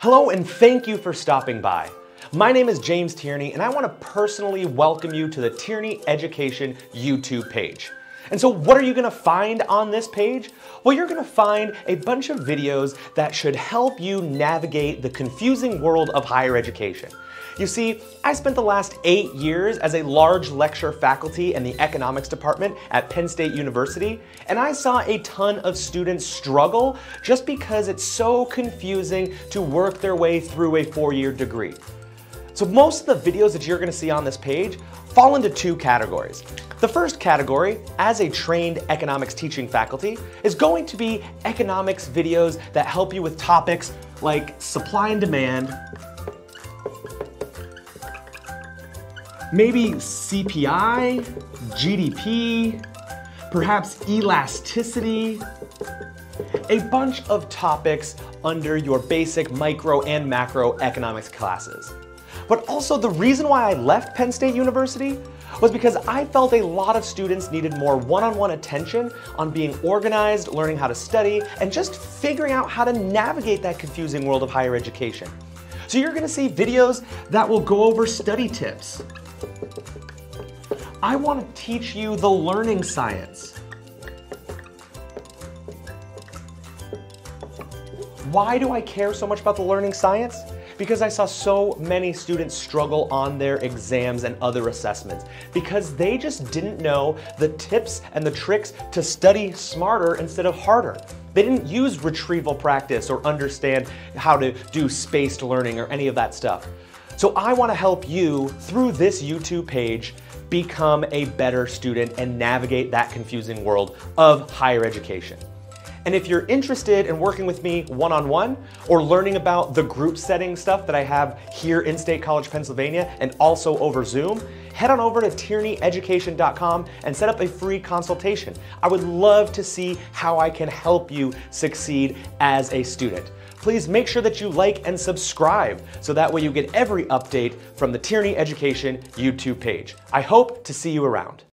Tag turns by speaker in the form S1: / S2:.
S1: Hello and thank you for stopping by. My name is James Tierney and I want to personally welcome you to the Tierney Education YouTube page. And so what are you gonna find on this page? Well, you're gonna find a bunch of videos that should help you navigate the confusing world of higher education. You see, I spent the last eight years as a large lecture faculty in the economics department at Penn State University, and I saw a ton of students struggle just because it's so confusing to work their way through a four-year degree. So most of the videos that you're gonna see on this page fall into two categories. The first category, as a trained economics teaching faculty, is going to be economics videos that help you with topics like supply and demand, maybe CPI, GDP, perhaps elasticity, a bunch of topics under your basic micro and macro economics classes. But also the reason why I left Penn State University was because I felt a lot of students needed more one-on-one attention on being organized, learning how to study, and just figuring out how to navigate that confusing world of higher education. So you're gonna see videos that will go over study tips, I want to teach you the learning science. Why do I care so much about the learning science? Because I saw so many students struggle on their exams and other assessments because they just didn't know the tips and the tricks to study smarter instead of harder. They didn't use retrieval practice or understand how to do spaced learning or any of that stuff. So I wanna help you through this YouTube page become a better student and navigate that confusing world of higher education. And if you're interested in working with me one-on-one or learning about the group setting stuff that I have here in State College, Pennsylvania, and also over Zoom, head on over to tierneyeducation.com and set up a free consultation. I would love to see how I can help you succeed as a student please make sure that you like and subscribe so that way you get every update from the Tierney Education YouTube page. I hope to see you around.